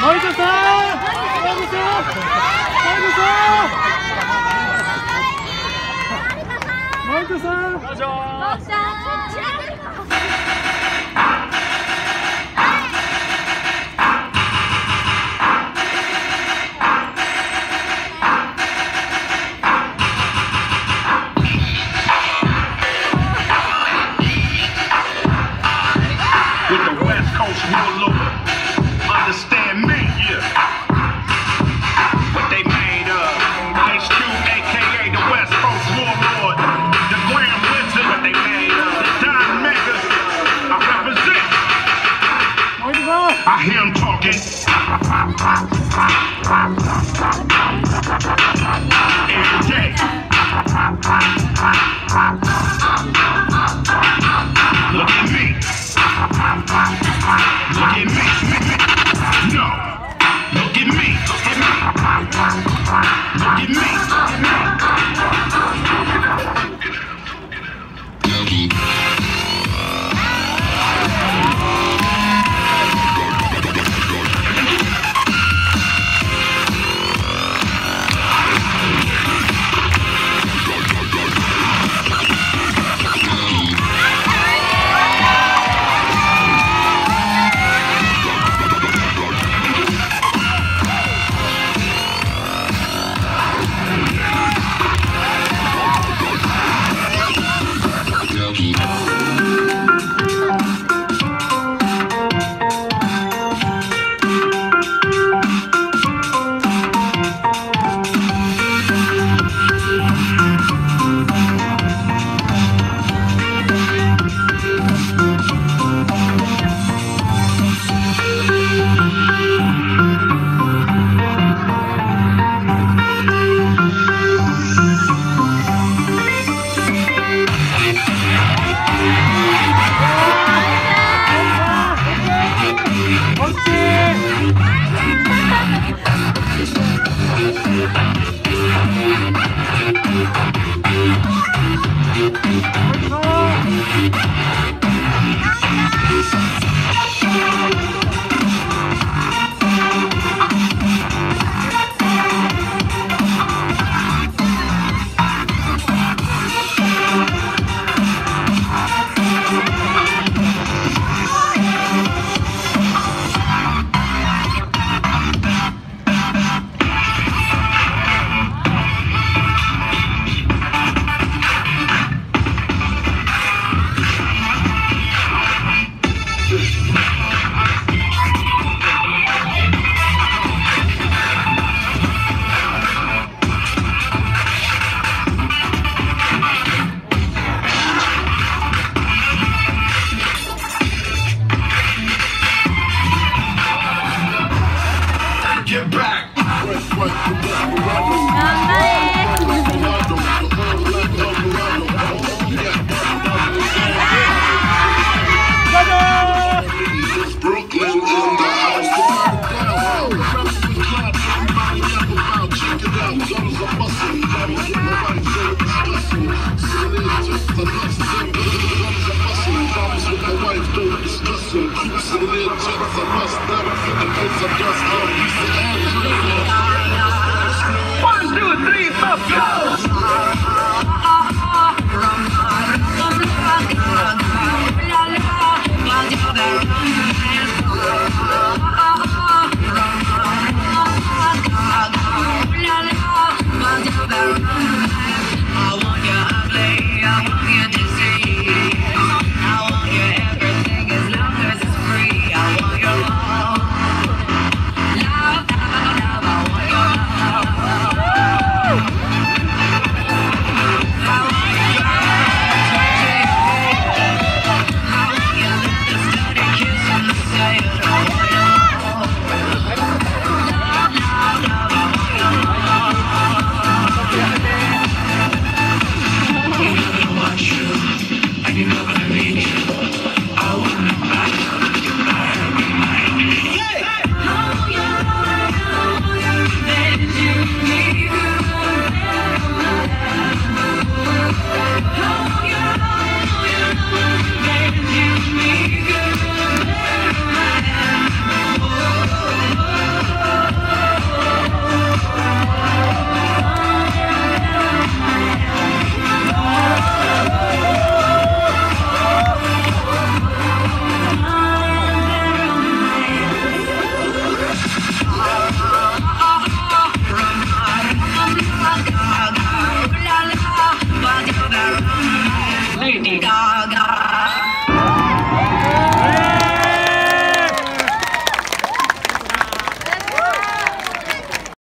森田さん。森田さん。森田さん。森田さん。I hear him talking. Every day. One, two, three, four, go! I want your blade. God.